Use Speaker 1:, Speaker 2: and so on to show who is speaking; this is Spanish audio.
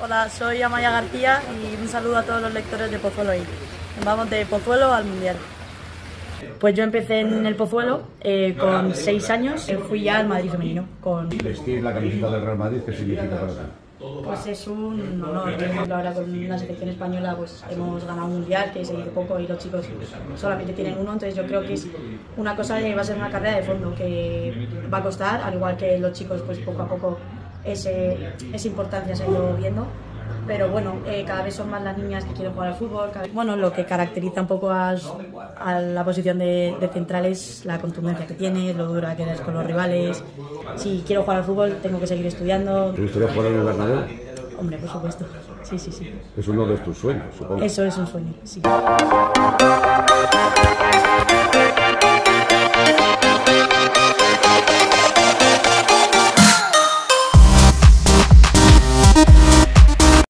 Speaker 1: Hola, soy Amaya García y un saludo a todos los lectores de Pozuelo hoy. Vamos de Pozuelo al Mundial. Pues yo empecé en el Pozuelo eh, con seis años, eh, fui ya al Madrid femenino. Con...
Speaker 2: Vestir la camiseta del Real Madrid, ¿qué significa para ti?
Speaker 1: Pues es un honor. Por ejemplo, ahora con la selección española pues hemos ganado un mundial, que se dice poco, y los chicos solamente tienen uno. Entonces yo creo que es una cosa que va a ser una carrera de fondo, que va a costar, al igual que los chicos pues poco a poco ese, esa importancia se ha ido viendo. Pero bueno, eh, cada vez son más las niñas que quieren jugar al fútbol. Cada vez- Bueno, lo que caracteriza un poco a, a la posición de, de central es la contundencia que tienes, lo dura que eres con los rivales. Si quiero jugar al fútbol, tengo que seguir estudiando.
Speaker 2: ¿Te gustaría jugar en el Bernabéu?
Speaker 1: Hombre, por supuesto. Sí, sí, sí.
Speaker 2: Es uno de tus sueños, supongo.
Speaker 1: Eso es un sueño, sí.